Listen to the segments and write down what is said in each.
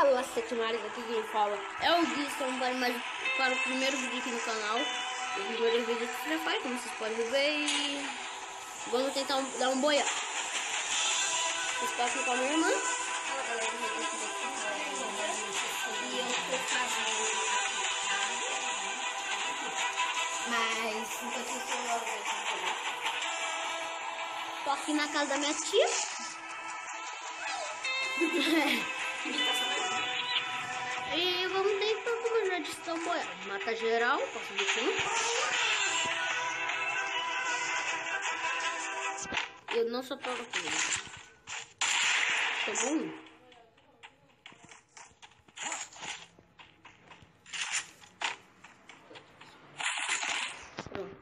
Fala, Sete Mares, aqui quem fala é o Gui, estamos para, mais, para o primeiro vídeo aqui no canal. O primeiro vídeo de Free Fire, como vocês podem ver, e vamos tentar um, dar um boia. Vocês passam com a minha irmã. Mas Tô aqui na casa da minha tia. boia. Mata geral, posso que Eu não sou. Sou bom. Pronto.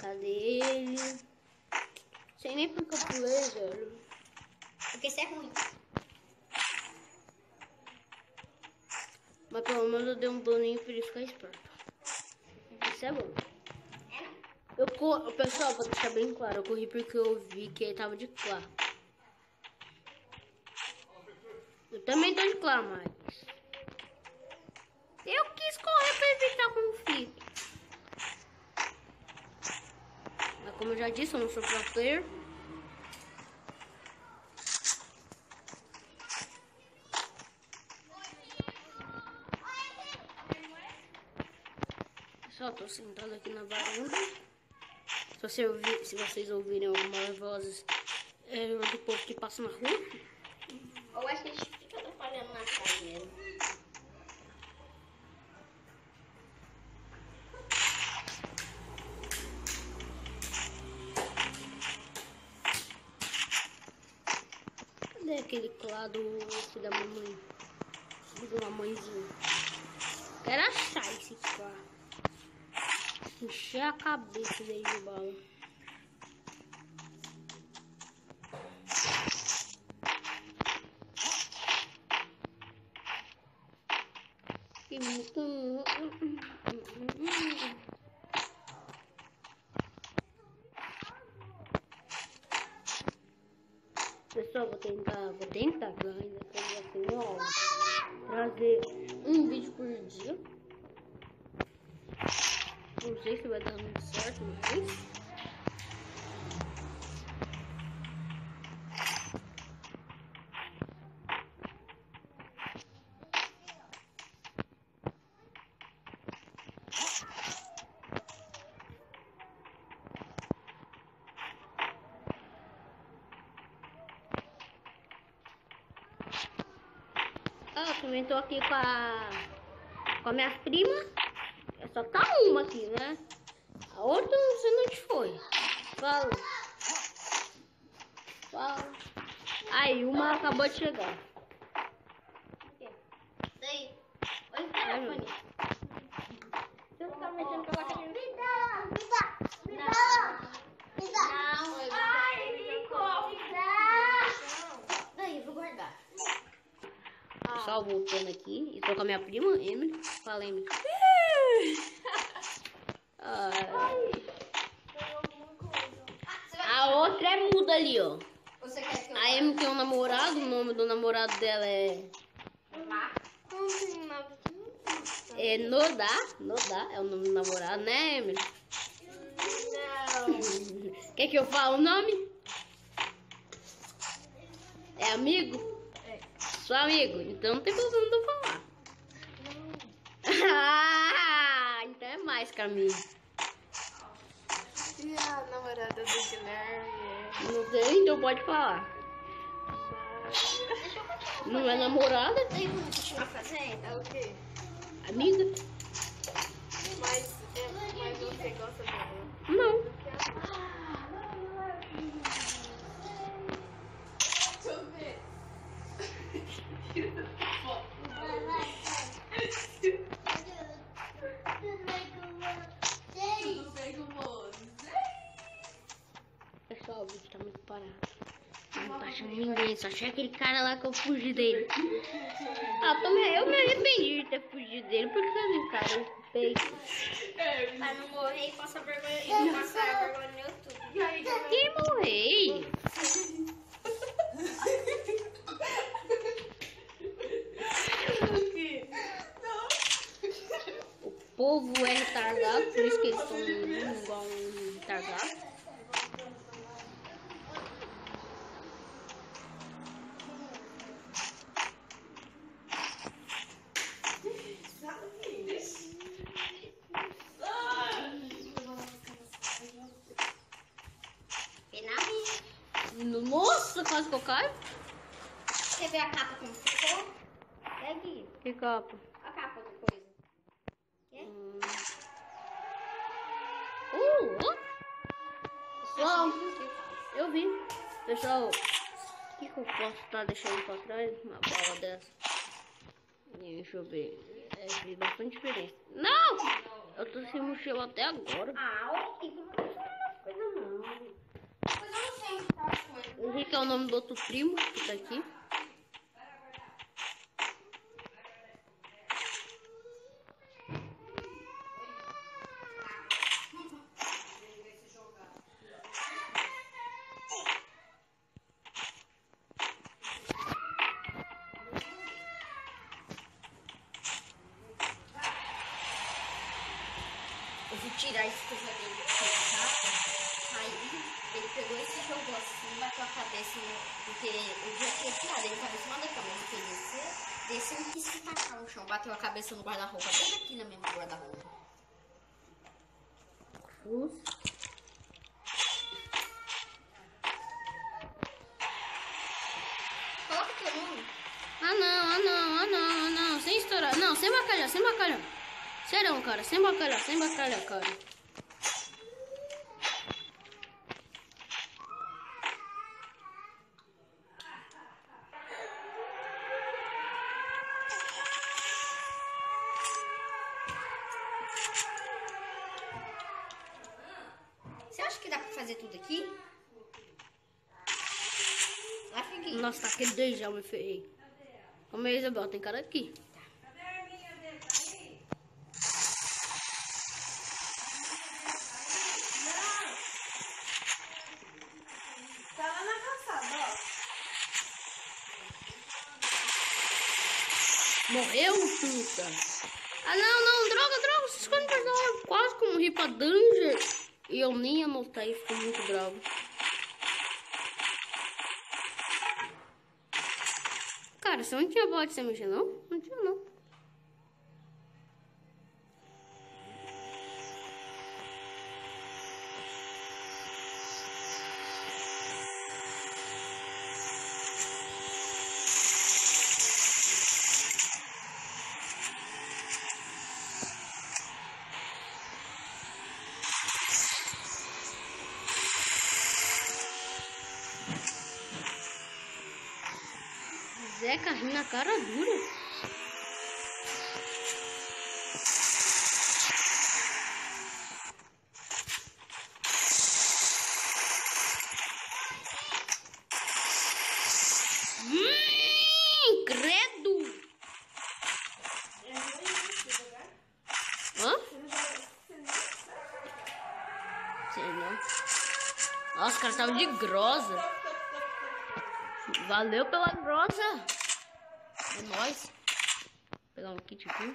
Cadê ele? Sei nem porque eu pulei, velho. Porque isso é ruim. Mas pelo menos eu dei um baninho pra ele ficar esperto. Isso é bom. É. Eu corro, pessoal, pra deixar bem claro, eu corri porque eu vi que ele tava de clá. Eu também tô de clá, mas. Eu quis correr pra evitar conflito. Mas como eu já disse, eu não sou pro player. Só tô sentado aqui na varanda. Se, você ouvir, se vocês ouvirem algumas vozes é, do povo que passa na rua. Aquele clã do filho da mamãe? Do mamãezinho. Quero achar esse clã. Encher a cabeça dele de bala. Que muito. Pessoal, vou tentar, vou tentar, ainda que assim, ó, trazer um vídeo por dia. Não sei se vai dar muito certo, mas. Ah, também tô aqui com a. com a minha prima. Só tá uma aqui, né? A outra não sei onde foi. Fala. Fala. Aí, uma acabou de chegar. Daí. Olha o telefone. Você tá mexendo com a de Me dá, me dá, me dá. Não, eu Ai, Nico, me dá. Daí, eu vou guardar. Pessoal, voltando aqui. E tô com a minha prima, Emily. Fala, Emily. Vai... A outra é muda ali, ó. A Emily tem um namorado, o nome do namorado dela é. É Nodá. Nodá é o nome do namorado, né, Emily? Não. Quer que eu fale o nome? É amigo? Sou amigo, então não tem problema de eu falar. Ah, então é mais caminho. E a namorada do Guilherme? Não tem, então pode falar. Não é namorada, Daí, vamos continuar fazendo? É o quê? amiga? Mas, é, mas você gosta dela? Não. Deixa eu ver. Vai, vai, vai. Sei. Tudo bem com você? Pessoal, o vídeo tá muito parado. Não achando ninguém, só achei aquele cara lá que eu fugi dele. Ah, também eu me arrependi de ter fugido dele, porque aquele cara, eu peito. É, Pra não morrer e passar vergonha, e passar vergonha no YouTube. E aí, galera? Que morrei? O povo é retardado, por isso que eles estão igual um retardado. Pena minha. Nossa, quase que eu caio. Você vê a capa como ficou? É aqui. Que capa. A capa do coisa. É? Hum. Uh. Pessoal, eu vi. Pessoal, o que, que eu posso estar deixando pra trás? Uma bola dessa. Deixa eu ver. É, fez bastante diferença. Não! Eu tô sem mochila até agora. Ah, o Kiko não tá falando as coisas não. Mas eu não sei onde tá as Henrique é o nome do outro primo que tá aqui. Eu vou tirar esse coisa dele tá? Aí ele pegou esse jogou assim, bateu a cabeça no. Porque o dia que ele tirado, ele tava em cima da cama, ele foi descer, desceu e quis se tacar no chão, bateu a cabeça no guarda-roupa, bem aqui na mesma guarda-roupa. Nome. Ah não, ah não, ah não, ah não. Sem estourar. Não, sem bacalhau, sem bacalhau. Serão, cara, sem bacalhau, sem bacalhau, cara. Você acha que dá pra fazer tudo aqui? Nossa, tá aquele dois já me ferrei. Como é, Isabel? Tem cara aqui. Tá lá na calçada, ó. Morreu, puta. Ah não, não, droga, droga, vocês quando perderam quase que eu pra Danger. E eu nem anotei, fico muito bravo. Cara, você não tinha bola de mexer, não? Não tinha, não. Na cara dura. Hum, credo! Hã? Sei não. Nossa, o cara tava de grosa. Valeu pela grosa. É nóis. Vou pegar um kit aqui.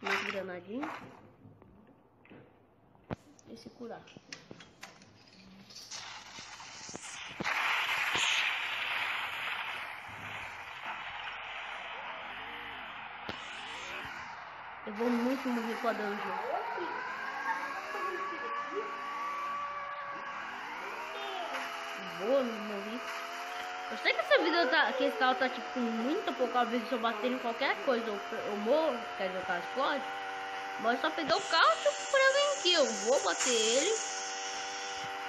Mais granadinha. E se curar. Eu vou muito morrer com a dungeon. Boa, não morri. Eu sei que essa vida tá. Que esse carro tá tipo com muita pouca vida se eu bater em qualquer coisa. Eu, eu morro, quer dizer, o carro explode. Mas só peguei o carro tipo pra vir aqui. Eu vou bater ele.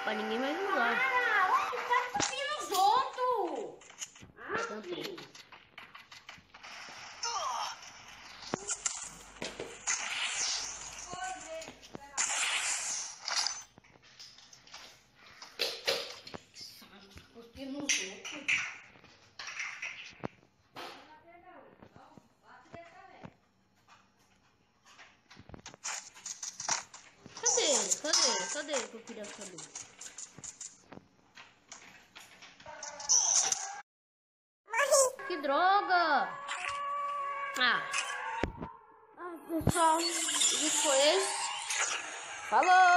Pra ninguém mais usar. Para! Olha, tá os outros! Tá só dele que eu queria saber. Que droga! Ah. Ah, pessoal, isso foi esse. Falou!